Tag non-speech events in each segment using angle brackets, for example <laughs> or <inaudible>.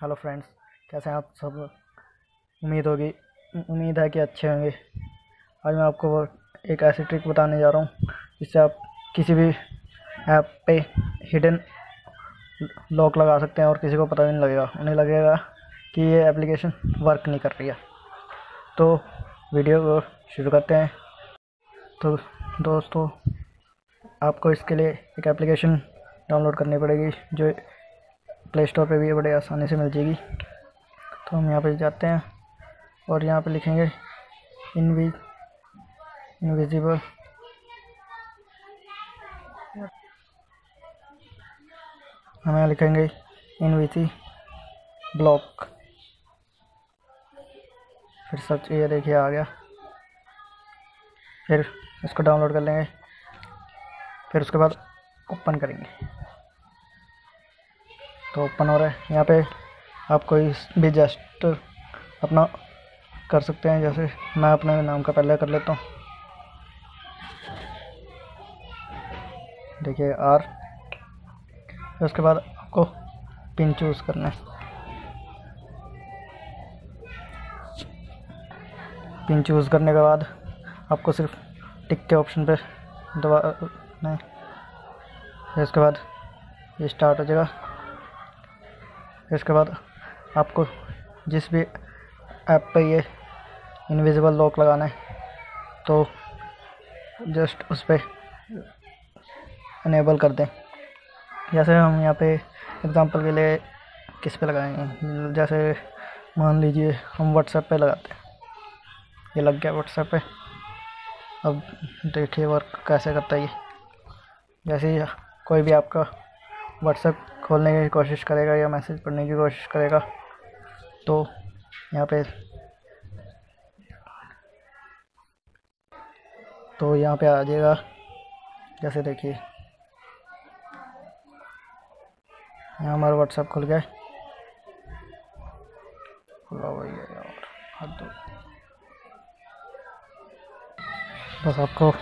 Friends, कैसे हैं आप सब? उम्मीद होगी, उम्मीद है कि अच्छे होंगे। आज मैं आपको एक ऐसी ट्रिक बताने जा रहा हूँ, जिससे आप किसी भी ऐप पे हिडन लॉक लगा सकते हैं और किसी को पता भी नहीं लगेगा। उन्हें लगेगा कि ये एप्लीकेशन वर्क नहीं कर रही है। तो वीडियो को शुरू करते हैं। तो दोस्तों, आपको इसके लिए एक एप्लीकेशन डाउनलोड करनी पड़ेगी, जो प्ले स्टोर पर भी बड़े आसानी से मिल जाएगी। तो हम यहाँ पर जाते हैं और यहाँ पर लिखेंगे इनवी इनविजिबल हम यहाँ लिखेंगे इनविजी ब्लॉक फिर सर्च ये देखिए आ गया। फिर इसको डाउनलोड कर लेंगे। फिर उसके बाद ओपन करेंगे। तो ओपन हो रहा है। यहाँ पे आप कोई भी जस्ट अपना कर सकते हैं। जैसे मैं अपने नाम का पहले कर लेता हूँ। देखिए आर उसके बाद आपको पिन चूज़ करना है। पिन चूज़ करने के बाद आपको सिर्फ़ टिक के ऑप्शन पे दबा फिर उसके बाद ये स्टार्ट हो जाएगा। इसके बाद आपको जिस भी ऐप पे ये इनविजिबल लॉक लगाना है तो जस्ट उस पर इनेबल कर दें। जैसे हम यहाँ पे एग्ज़ाम्पल के लिए किस पे लगाएँगे? जैसे मान लीजिए हम व्हाट्सएप पे लगाते हैं। ये लग गया व्हाट्सएप पे। अब देखिए वर्क कैसे करता है ये। जैसे कोई भी आपका व्हाट्सएप खोलने की कोशिश करेगा या मैसेज पढ़ने की कोशिश करेगा। तो यहाँ पे तो यहाँ पे आ जाएगा। जैसे देखिए। यहाँ हमारा व्हाट्सएप खुल गया। खुला भैया यार। हद बस आपको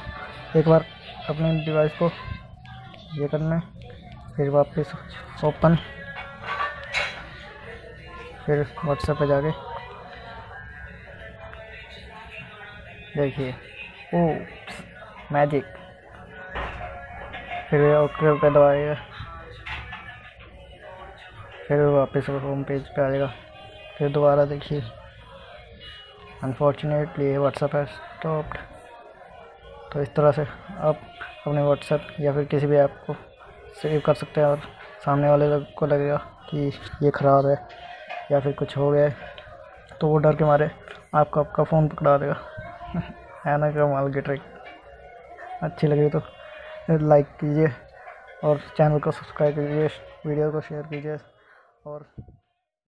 एक बार अपने डिवाइस को ये करना है। फिर वापस ओपन। फिर व्हाट्सएप पे जाके। देखिए, ओ मैजिक फिर ओके पे दबाएगा फिर वापस होम पेज पे आएगा। फिर दोबारा देखिए। अनफॉर्चुनेटली व्हाट्सएप है स्टॉप्ड तो इस तरह से आप अपने व्हाट्सएप या फिर किसी भी ऐप को सेव कर सकते हैं और सामने वाले लोग को लगेगा कि ये ख़राब है या फिर कुछ हो गया है। तो वो डर के मारे आपका आपका फ़ोन पकड़ा देगा। <laughs> है ना कमाल की ट्रिक अच्छी लगी तो लाइक कीजिए और चैनल को सब्सक्राइब कीजिए वीडियो को शेयर कीजिए और